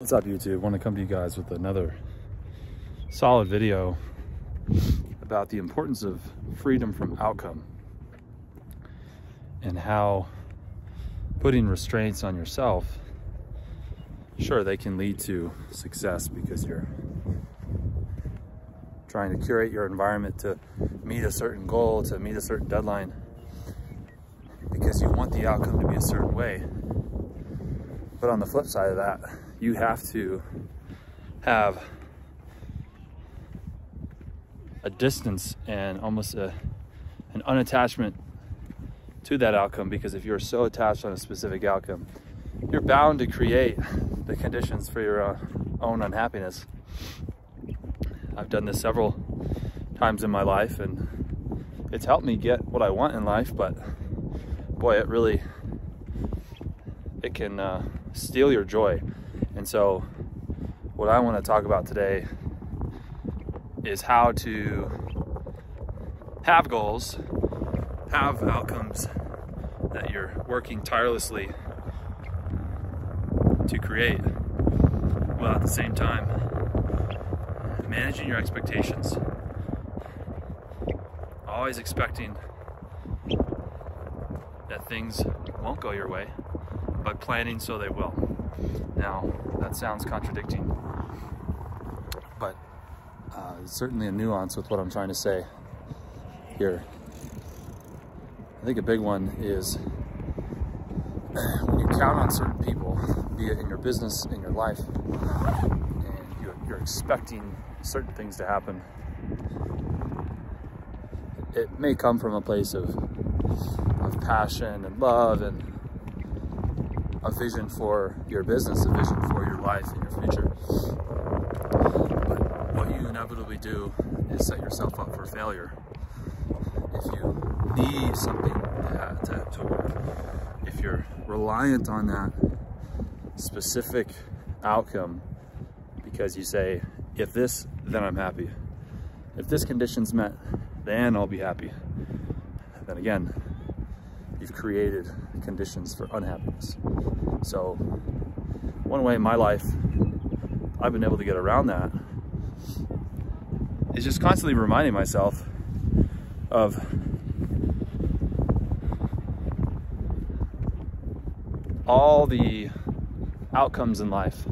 What's up YouTube? want to come to you guys with another solid video about the importance of freedom from outcome and how putting restraints on yourself sure they can lead to success because you're trying to curate your environment to meet a certain goal to meet a certain deadline because you want the outcome to be a certain way but on the flip side of that you have to have a distance and almost a, an unattachment to that outcome because if you're so attached on a specific outcome, you're bound to create the conditions for your uh, own unhappiness. I've done this several times in my life and it's helped me get what I want in life, but boy, it really, it can uh, steal your joy. And so, what I want to talk about today is how to have goals, have outcomes that you're working tirelessly to create, while at the same time managing your expectations. Always expecting that things won't go your way, but planning so they will. Now, that sounds contradicting, but uh, certainly a nuance with what I'm trying to say here. I think a big one is when you count on certain people, be it in your business, in your life, and you're, expecting certain things to happen, it may come from a place of, of passion and love and a vision for your business, a vision for your life and your future. But what you inevitably do is set yourself up for failure. If you need something to, to, work, if you're reliant on that specific outcome because you say, if this, then I'm happy. If this condition's met, then I'll be happy. Then again, you've created conditions for unhappiness. So one way in my life I've been able to get around that is just constantly reminding myself of all the outcomes in life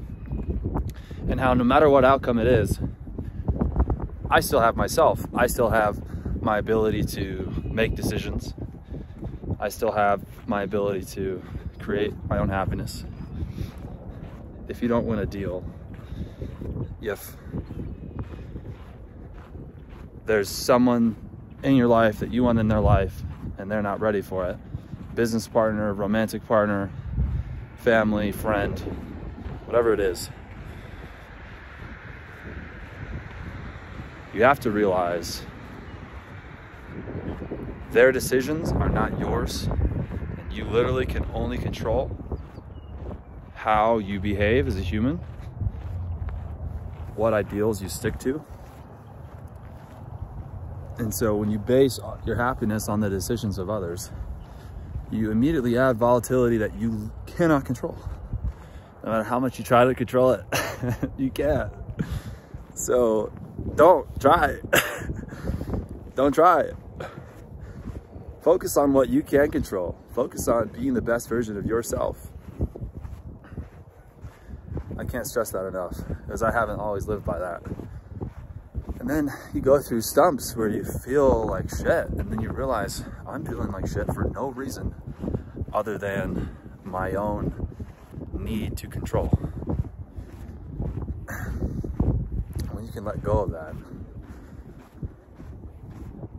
and how no matter what outcome it is, I still have myself. I still have my ability to make decisions. I still have my ability to create my own happiness. If you don't win a deal, if there's someone in your life that you want in their life and they're not ready for it, business partner, romantic partner, family, friend, whatever it is, you have to realize their decisions are not yours. And you literally can only control how you behave as a human, what ideals you stick to. And so when you base your happiness on the decisions of others, you immediately add volatility that you cannot control. No matter how much you try to control it, you can't. So don't try. don't try it. Focus on what you can control. Focus on being the best version of yourself. I can't stress that enough because I haven't always lived by that. And then you go through stumps where you feel like shit and then you realize I'm feeling like shit for no reason other than my own need to control. When you can let go of that,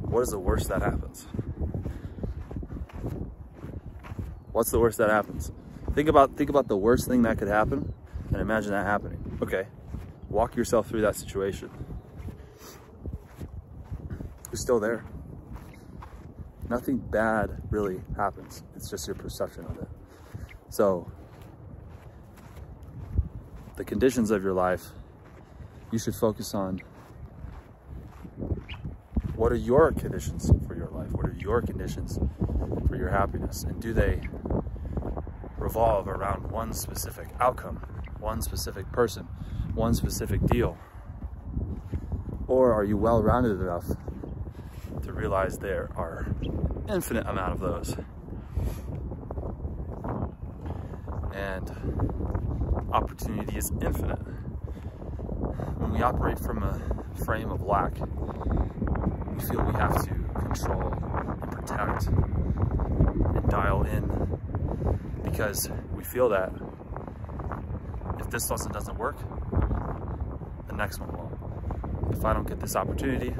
what is the worst that happens? What's the worst that happens? Think about think about the worst thing that could happen and imagine that happening. Okay. Walk yourself through that situation. You're still there. Nothing bad really happens. It's just your perception of it. So the conditions of your life, you should focus on what are your conditions for your life? What are your conditions for your happiness? And do they revolve around one specific outcome one specific person, one specific deal? Or are you well-rounded enough to realize there are infinite amount of those? And opportunity is infinite. When we operate from a frame of lack, we feel we have to control and protect and dial in because we feel that if this lesson doesn't work, the next one will. If I don't get this opportunity,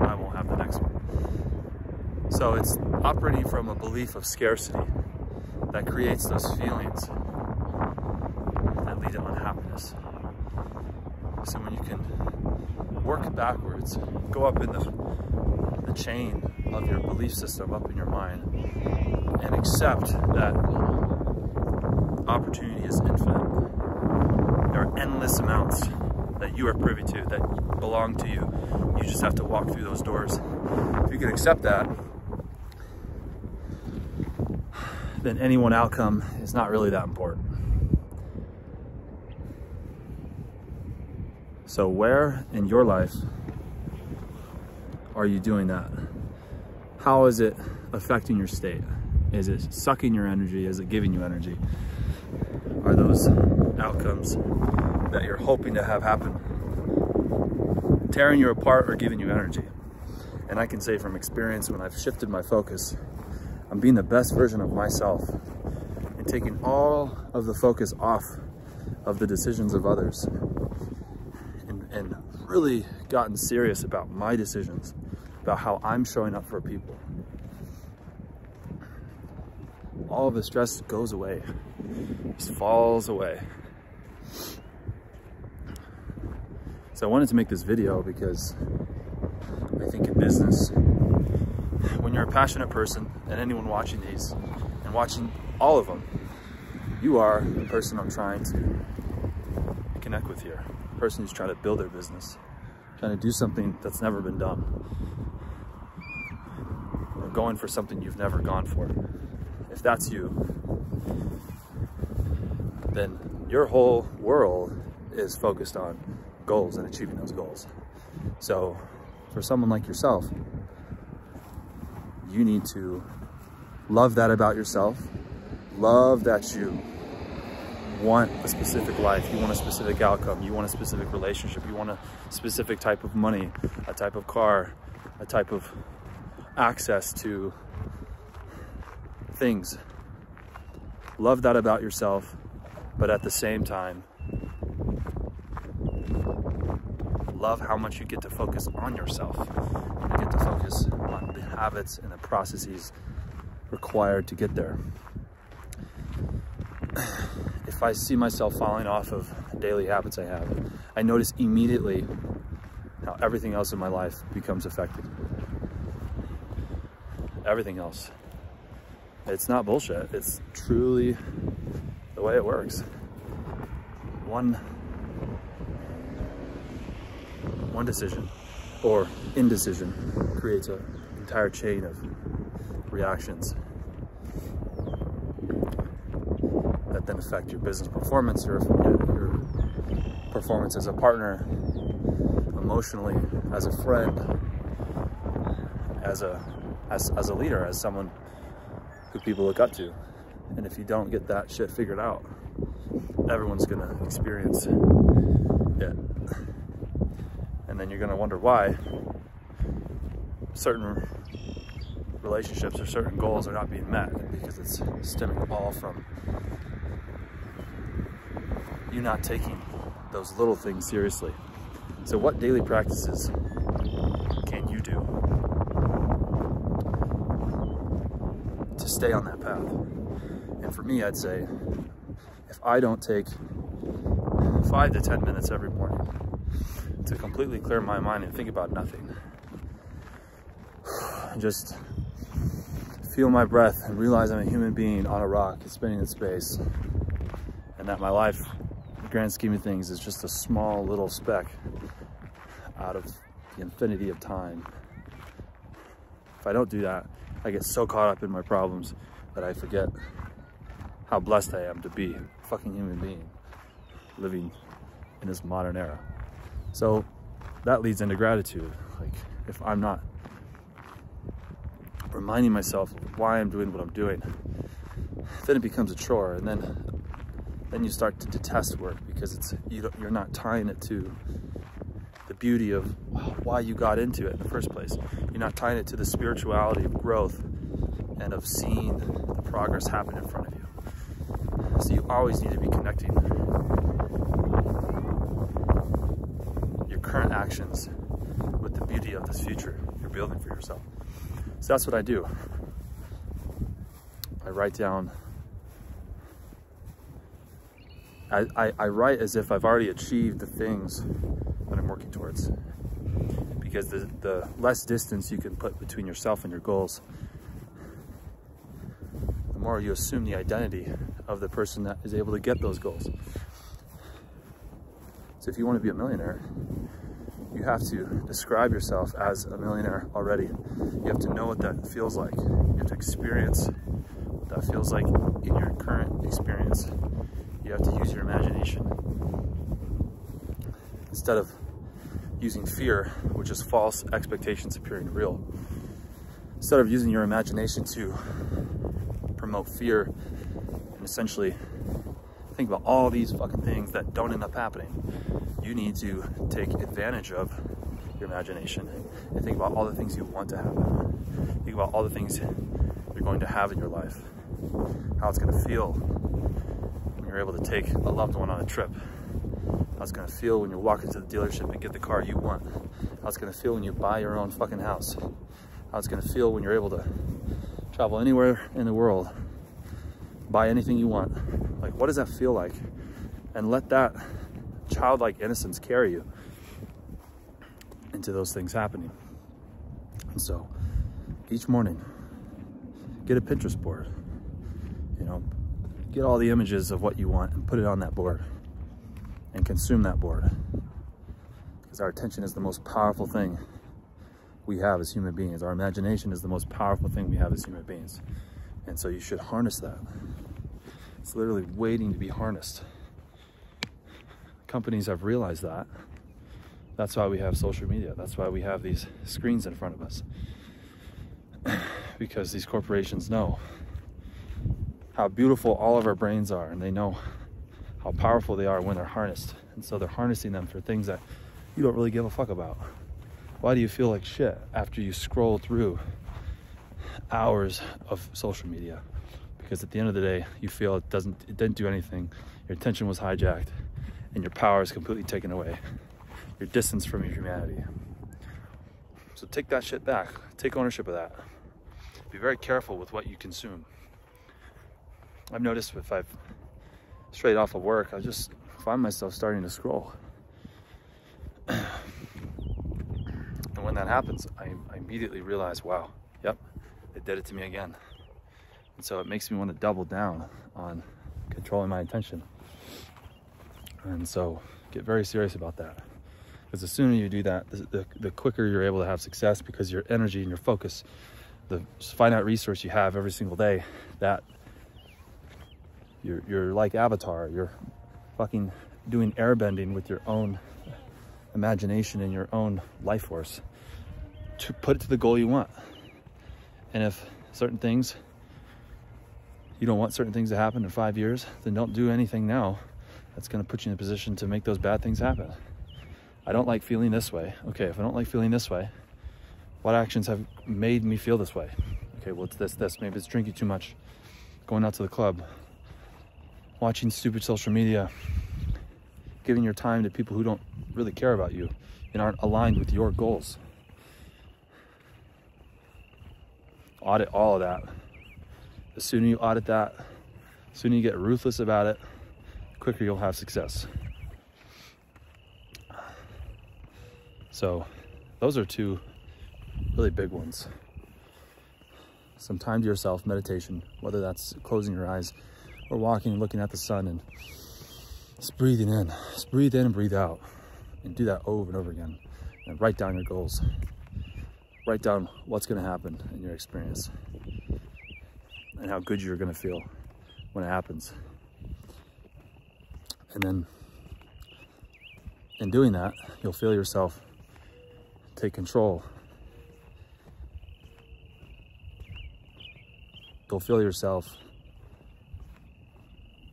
I won't have the next one. So it's operating from a belief of scarcity that creates those feelings that lead to unhappiness. So when you can work backwards, go up in the, the chain of your belief system, up in your mind, and accept that opportunity is infinite. There are endless amounts that you are privy to, that belong to you. You just have to walk through those doors. If you can accept that, then any one outcome is not really that important. So where in your life are you doing that? How is it affecting your state? Is it sucking your energy? Is it giving you energy? Are those outcomes that you're hoping to have happen tearing you apart or giving you energy? And I can say from experience when I've shifted my focus, I'm being the best version of myself and taking all of the focus off of the decisions of others and, and really gotten serious about my decisions, about how I'm showing up for people. All of the stress goes away, just falls away. So I wanted to make this video because I think in business, when you're a passionate person and anyone watching these and watching all of them, you are the person I'm trying to connect with here. The person who's trying to build their business, trying to do something that's never been done. Or going for something you've never gone for. If that's you, then your whole world is focused on goals and achieving those goals. So for someone like yourself, you need to love that about yourself. Love that you want a specific life. You want a specific outcome. You want a specific relationship. You want a specific type of money, a type of car, a type of access to things. Love that about yourself, but at the same time, love how much you get to focus on yourself. You get to focus on the habits and the processes required to get there. If I see myself falling off of daily habits I have, I notice immediately how everything else in my life becomes affected. Everything else. It's not bullshit. It's truly the way it works. One one decision or indecision creates an entire chain of reactions that then affect your business performance, your, your performance as a partner, emotionally, as a friend, as a as, as a leader, as someone who people look up to. And if you don't get that shit figured out, everyone's gonna experience it and then you're to wonder why certain relationships or certain goals are not being met because it's stemming all from you not taking those little things seriously. So what daily practices can you do stay on that path? And for me, I'd say if I don't take five to 10 minutes every morning to completely clear my mind and think about nothing. Just feel my breath and realize I'm a human being on a rock spinning in space and that my life, the grand scheme of things, is just a small little speck out of the infinity of time. If I don't do that, I get so caught up in my problems that I forget how blessed I am to be a fucking human being. living in this modern era. So that leads into gratitude. Like if I'm not reminding myself why I'm doing what I'm doing, then it becomes a chore, and then then you start to detest work because it's you you're not tying it to the beauty of why you got into it in the first place. You're not tying it to the spirituality of growth and of seeing the progress happen in front of you. So you always need to be connecting your current actions with the beauty of this future you're building for yourself. So that's what I do. I write down, I, I, I write as if I've already achieved the things working towards. Because the, the less distance you can put between yourself and your goals, the more you assume the identity of the person that is able to get those goals. So if you want to be a millionaire, you have to describe yourself as a millionaire already. You have to know what that feels like. You have to experience what that feels like in your current experience. You have to use your imagination. Instead of using fear, which is false expectations appearing real. Instead of using your imagination to promote fear and essentially think about all these fucking things that don't end up happening, you need to take advantage of your imagination and think about all the things you want to happen. Think about all the things you're going to have in your life, how it's going to feel when you're able to take a loved one on a trip, how it's to feel when you walk into the dealership and get the car you want, how it's to feel when you buy your own fucking house, how it's to feel when you're able to travel anywhere in the world, buy anything you want. Like, what does that feel like? And let that childlike innocence carry you into those things happening. And so each morning, get a Pinterest board, you know, get all the images of what you want and put it on that board and consume that board. Because our attention is the most powerful thing we have as human beings. Our imagination is the most powerful thing we have as human beings. And so you should harness that. It's literally waiting to be harnessed companies have realized that. That's why we have social media. That's why we have these screens in front of us. because these corporations know how beautiful all of our brains are and they know how powerful they are when they're harnessed. And so they're harnessing them for things that you don't really give a fuck about. Why do you feel like shit after you scroll through hours of social media? Because at the end of the day, you feel it doesn't it didn't do anything. Your attention was hijacked and your power is completely taken away. Your distance from your humanity. So take that shit back. Take ownership of that. Be very careful with what you consume. I've noticed if I've straight off of work, I just find myself starting to scroll. and when that happens, I, I immediately realize, wow, yep, they did it to me again. And so it makes me want to double down on controlling my attention. And so get very serious about that. Because the sooner you do that, the, the, the, quicker you're able to have success because your energy and your focus, the finite resource you have every single day, that you're, you're like Avatar, you're fucking doing airbending with your own imagination and your own life force to put it to the goal you want. And if certain things, you don't want certain things to happen in five years, then don't do anything now that's going to put you in a position to make those bad things happen. I don't like feeling this way. Okay, if I don't like feeling this way, what actions have made me feel this way? Okay, well, it's this, this. Maybe it's drinking too much, going out to the club, watching stupid social media, giving your time to people who don't really care about you and aren't aligned with your goals. Audit all of that. The sooner you audit that, the sooner you get ruthless about it, the quicker you'll have success. So those are two really big ones. Some time to yourself, meditation, whether that's closing your eyes or walking and looking at the sun and just breathing in. Just breathe in and breathe out. And do that over and over again. And write down your goals. Write down what's going to happen in your experience and how good you're going to feel when it happens and then in doing that, you'll feel yourself take control. You'll feel yourself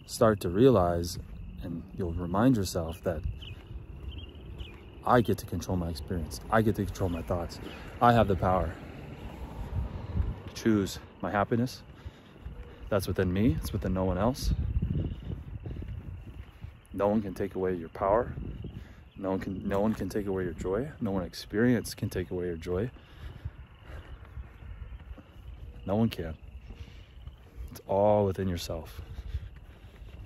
start to realize and you'll remind yourself that I get to control my experience. I get to control my thoughts. I have the power to choose my happiness. That's within me, it's within no one else. No one can take away your power. No one can no one can take away your joy. No one experience can take away your joy. No one can. It's all within yourself.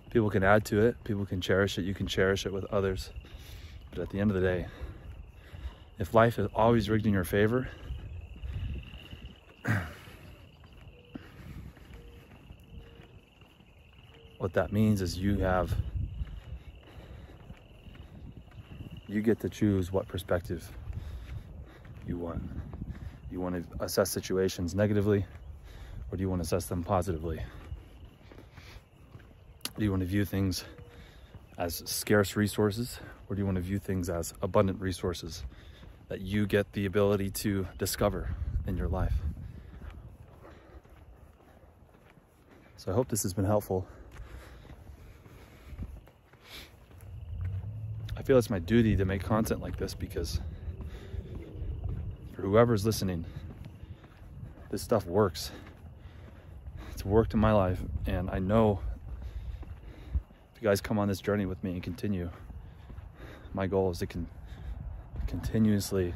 People can add to it, people can cherish it, you can cherish it with others. But at the end of the day, if life is always rigged in your favor, what that means is you have you get to choose what perspective you want. You want to assess situations negatively or do you want to assess them positively? Do you want to view things as scarce resources or do you want to view things as abundant resources that you get the ability to discover in your life? So I hope this has been helpful. I feel it's my duty to make content like this because for whoever's listening, this stuff works. It's worked in my life, and I know you guys come on this journey with me and continue, my goal is to con continuously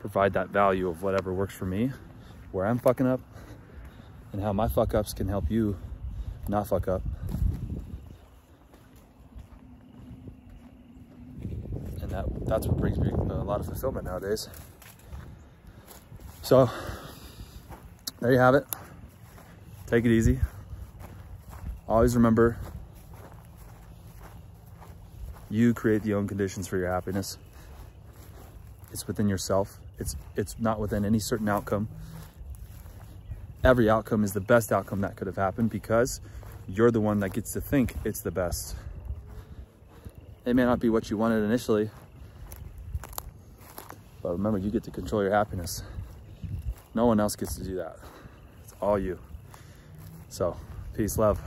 provide that value of whatever works for me, where I'm fucking up, and how my fuck ups can help you not fuck up. And that that's what brings me a lot of fulfillment nowadays. So there you have it. Take it easy. Always remember you create the own conditions for your happiness. It's within yourself. It's it's not within any certain outcome. Every outcome is the best outcome that could have happened because you're the one that gets to think it's the best. It may not be what you wanted initially, but remember, you get to control your happiness. No one else gets to do that. It's all you. So, peace, love.